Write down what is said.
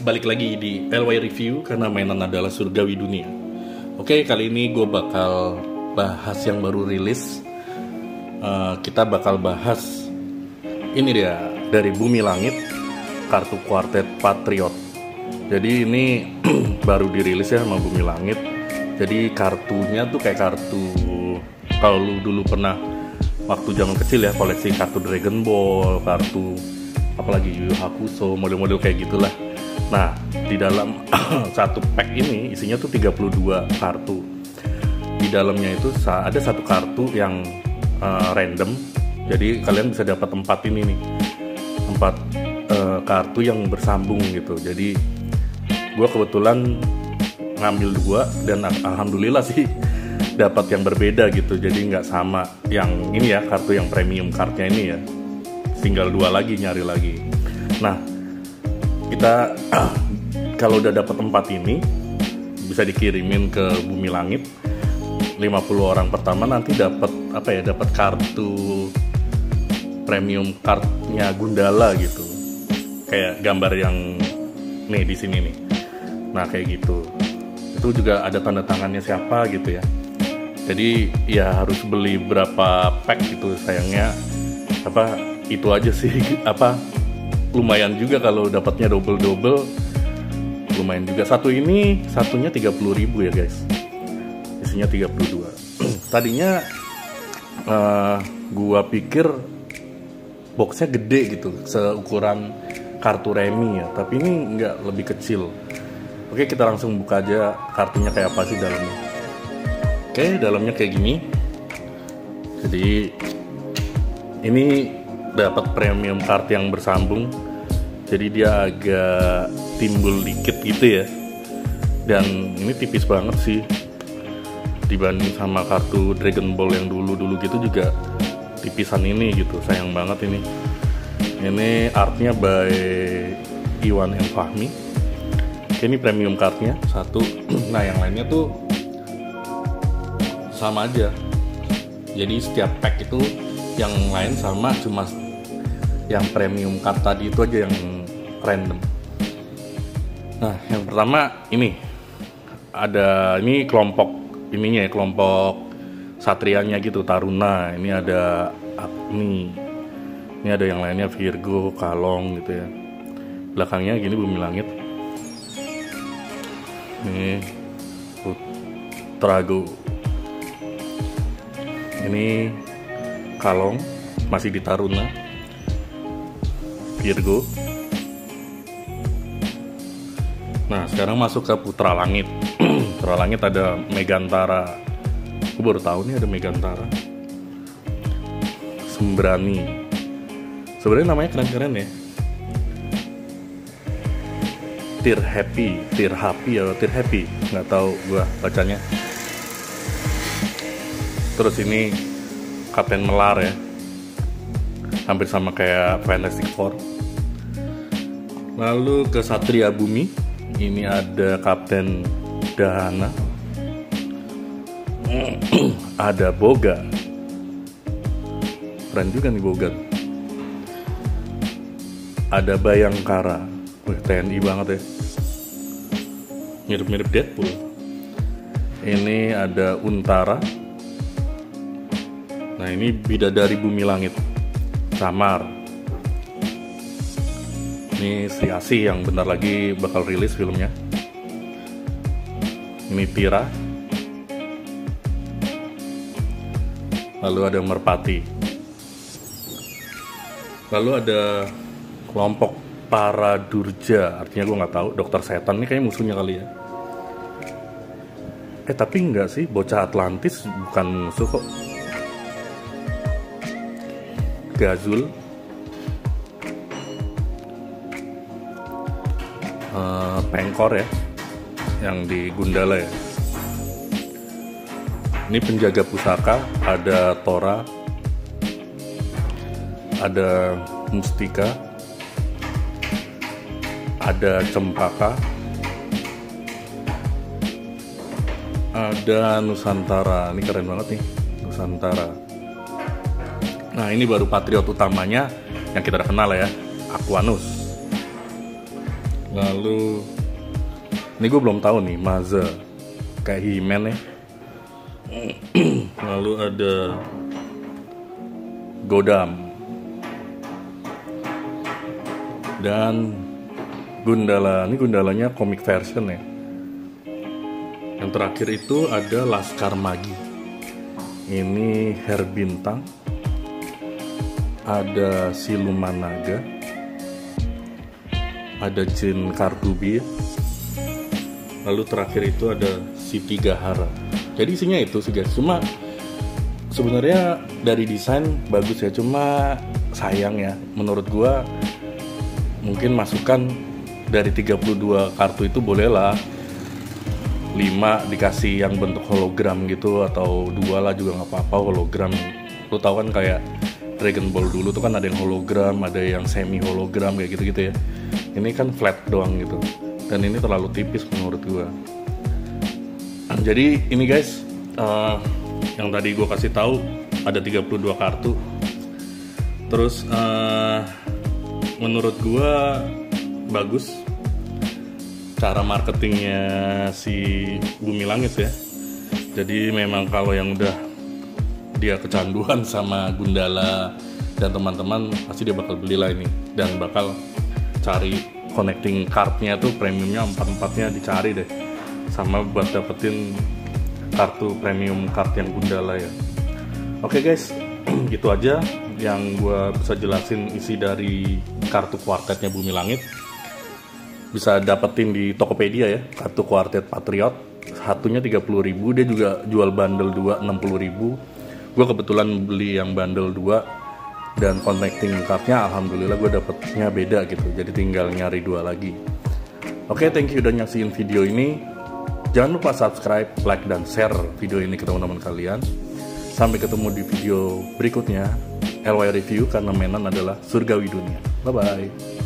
balik lagi di LY Review karena mainan adalah surgawi dunia. Oke, kali ini gue bakal bahas yang baru rilis. Uh, kita bakal bahas ini dia dari Bumi Langit kartu kuartet Patriot. Jadi ini baru dirilis ya sama Bumi Langit. Jadi kartunya tuh kayak kartu kalau lu dulu pernah waktu zaman kecil ya koleksi kartu Dragon Ball, kartu apalagi Yu Hakusho, model-model kayak gitulah Nah, di dalam satu pack ini isinya tuh 32 kartu. Di dalamnya itu ada satu kartu yang uh, random. Jadi kalian bisa dapat empat ini nih. Empat uh, kartu yang bersambung gitu. Jadi gue kebetulan ngambil dua dan alhamdulillah sih dapat yang berbeda gitu. Jadi nggak sama yang ini ya kartu yang premium kartnya ini ya. Tinggal dua lagi nyari lagi. Nah, kita kalau udah dapat tempat ini bisa dikirimin ke bumi langit. 50 orang pertama nanti dapat apa ya dapat kartu premium kartnya Gundala gitu. Kayak gambar yang nih di sini nih. Nah kayak gitu. Itu juga ada tanda tangannya siapa gitu ya. Jadi ya harus beli berapa pack gitu sayangnya. Apa itu aja sih apa lumayan juga kalau dapatnya double double lumayan juga. Satu ini satunya 30 ribu ya guys. Isinya 32 tadinya uh, gua pikir boxnya gede gitu seukuran kartu remi ya. Tapi ini nggak lebih kecil. Oke kita langsung buka aja kartunya kayak apa sih dalamnya. Oke dalamnya kayak gini. Jadi ini dapat premium card yang bersambung. Jadi dia agak timbul dikit gitu ya. Dan ini tipis banget sih. Dibanding sama kartu Dragon Ball yang dulu-dulu gitu juga tipisan ini gitu sayang banget ini. Ini artnya by Iwan M. Fahmi. Ini premium cardnya satu. Nah yang lainnya tuh sama aja. Jadi setiap pack itu yang lain sama cuma yang premium card tadi itu aja yang random. Nah yang pertama ini. Ada ini kelompok ininya ya kelompok satrianya gitu Taruna. Ini ada ini ini ada yang lainnya Virgo Kalong gitu ya. Belakangnya gini bumi langit. Ini Putrago. Ini Kalong masih di Taruna. Virgo. Nah sekarang masuk ke Putra Langit. Putra Langit ada Megantara. Aku baru tahu nih ada Megantara. Sembrani. Sebenarnya namanya keren-keren ya. Tir Happy Tir Happy atau Tir Happy nggak tahu gua bacanya. Terus ini Kapten Melar ya. Hampir sama kayak Fantastic Four. Lalu ke Satria Bumi, ini ada Kapten Dahana, ada Boga, keren juga nih Boga. Ada Bayangkara, Wih, TNI banget ya, mirip-mirip Deadpool. Ini ada Untara, Nah ini bidadari bumi langit. Samar. Ini Sri Asih yang bentar lagi bakal rilis filmnya. Ini Tira. Lalu ada Merpati. Lalu ada kelompok para durja artinya gue nggak tahu dokter setan ini kayaknya musuhnya kali ya. Eh tapi enggak sih bocah Atlantis bukan musuh kok Gazul. Uh, Pengkor ya yang di Gundala ya. Ini penjaga pusaka ada Tora ada Mustika ada Cempaka ada Nusantara. Ini keren banget nih Nusantara Nah ini baru patriot utamanya yang kita kenal ya, Aquanus. lalu ini gue belum tahu nih Maza kayak Himen ya. Lalu ada Godam dan Gundala. Ini Gundalanya komik version ya. Yang terakhir itu ada Laskar Magi. Ini Herbintang ada Siluman Naga ada Jin Kardubi lalu terakhir itu ada Siti Gahara. Jadi isinya itu sih guys. Cuma sebenarnya dari desain bagus ya. Cuma sayang ya menurut gua mungkin masukan dari 32 kartu itu bolehlah. 5 dikasih yang bentuk hologram gitu atau dua lah juga nggak apa-apa hologram. Lu tau kan kayak Dragon Ball dulu tuh kan ada yang hologram ada yang semi hologram kayak gitu-gitu ya. Ini kan flat doang gitu. Dan ini terlalu tipis menurut gua. Jadi ini guys uh, yang tadi gue kasih tahu ada 32 kartu. Terus uh, menurut gue bagus cara marketingnya si Bumi Langit ya. Jadi memang kalau yang udah dia kecanduan sama Gundala dan teman-teman pasti dia bakal beli lah ini. Dan bakal cari connecting cardnya tuh premiumnya empat empatnya dicari deh. Sama buat dapetin kartu premium card yang Gundala ya. Oke okay guys. Gitu aja yang gue bisa jelasin isi dari kartu kuartetnya Bumi Langit. Bisa dapetin di Tokopedia ya kartu kuartet Patriot. Satunya 30.000 dia juga jual bundle 2 60.000 gue kebetulan beli yang bundle 2 dan connecting cardnya alhamdulillah gue dapetnya beda gitu. Jadi tinggal nyari dua lagi. Oke okay, thank you udah nyaksiin video ini. Jangan lupa subscribe like dan share video ini ke teman-teman kalian. Sampai ketemu di video berikutnya LY Review karena mainan adalah surgawi dunia. Bye bye